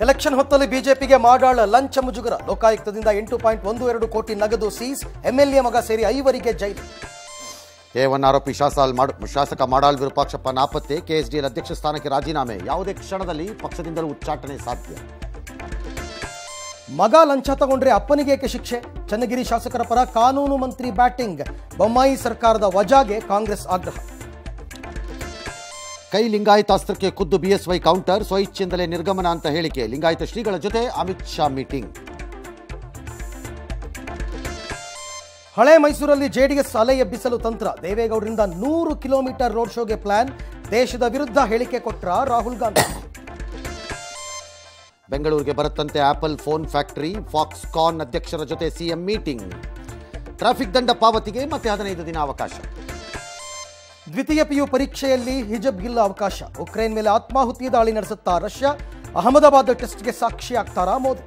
Election ಹೊತ್ತಲ್ಲಿ ಬಿಜೆಪಿಗೆ ಮಾಡಾಳ ಲಂಚ ಮುಜುಗರ. ಲೋಕಾಯುಕ್ತದಿಂದ ಎಂಟು ಪಾಯಿಂಟ್ ಒಂದು ಎರಡು ಕೋಟಿ ನಗದು ಸೀಸ್ ಎಂಎಲ್ಎ ಮಗ ಸೇರಿ ಐವರಿಗೆ ಜೈಲು. ಎ ಒನ್ ಆರೋಪಿ ಶಾಸಲ್ ಮಾಡು ಶಾಸಕ ಮಾಡಾಳ್ ವಿರೂಪಾಕ್ಷಪ್ಪ ನಾಪತ್ತೆ ಕೆಎಸ್ಡಿಎಲ್ ಅಧ್ಯಕ್ಷ ಸ್ಥಾನಕ್ಕೆ ರಾಜೀನಾಮೆ. ಯಾವುದೇ ಕ್ಷಣದಲ್ಲಿ ಪಕ್ಷದಿಂದಲೂ ಉಚ್ಚಾಟನೆ ಸಾಧ್ಯ. ಮಗ ಲಂಚ ತಗೊಂಡ್ರೆ ಅಪ್ಪನಿಗೇಕೆ ಶಿಕ್ಷೆ? ಚನ್ನಗಿರಿ ಶಾಸಕರ ಪರ ಕಾನೂನು ಮಂತ್ರಿ ಬ್ಯಾಟಿಂಗ್. ಬೊಮ್ಮಾಯಿ ಸರ್ಕಾರದ ವಜಾಗೆ ಕಾಂಗ್ರೆಸ್ ಆಗ್ರಹ. ಕೈ ಲಿಂಗಾಯತಾಸ್ತ್ರಕ್ಕೆ ಖುದ್ದು ಬಿಎಸ್ವೈ ಕೌಂಟರ್ ಸ್ವಇಚ್ಛೆಯಿಂದಲೇ ನಿರ್ಗಮನ ಅಂತ ಹೇಳಿಕೆ. ಲಿಂಗಾಯತ ಶ್ರೀಗಳ ಜೊತೆ ಅಮಿತ್ ಶಾ ಮೀಟಿಂಗ್ ಹಳೆ ಮೈಸೂರಲ್ಲಿ ಜೆಡಿಎಸ್ ಅಲೆ ಎಬ್ಬಿಸಲು ತಂತ್ರ. ದೇವೇಗೌಡರಿಂದ ನೂರು ಕಿಲೋಮೀಟರ್ ರೋಡ್ ಶೋಗೆ ಪ್ಲಾನ್. ದೇಶದ ವಿರುದ್ಧ ಹೇಳಿಕೆ ಕೊಟ್ರ ರಾಹುಲ್ ಗಾಂಧಿ. ಬೆಂಗಳೂರಿಗೆ ಬರುತ್ತಂತೆ ಆಪಲ್ ಫೋನ್ ಫ್ಯಾಕ್ಟರಿ ಫಾಕ್ಸ್ಕಾನ್ ಅಧ್ಯಕ್ಷರ ಜೊತೆ ಸಿಎಂ ಮೀಟಿಂಗ್ ಟ್ರಾಫಿಕ್ ದಂಡ ಪಾವತಿಗೆ ಮತ್ತೆ ಹದಿನೈದು ದಿನ ಅವಕಾಶ. ದ್ವಿತೀಯ ಪಿಯು ಪರೀಕ್ಷೆಯಲ್ಲಿ ಹಿಜಬ್ ಗಿಲ್ಲ ಅವಕಾಶ. ಉಕ್ರೇನ್ ಮೇಲೆ ಆತ್ಮಾಹುತಿ ದಾಳಿ ನಡೆಸುತ್ತಾ ರಷ್ಯಾ ಅಹಮದಾಬಾದ್ ಟೆಸ್ಟ್ಗೆ ಸಾಕ್ಷಿಯಾಗ್ತಾರಾ ಮೋದಿ.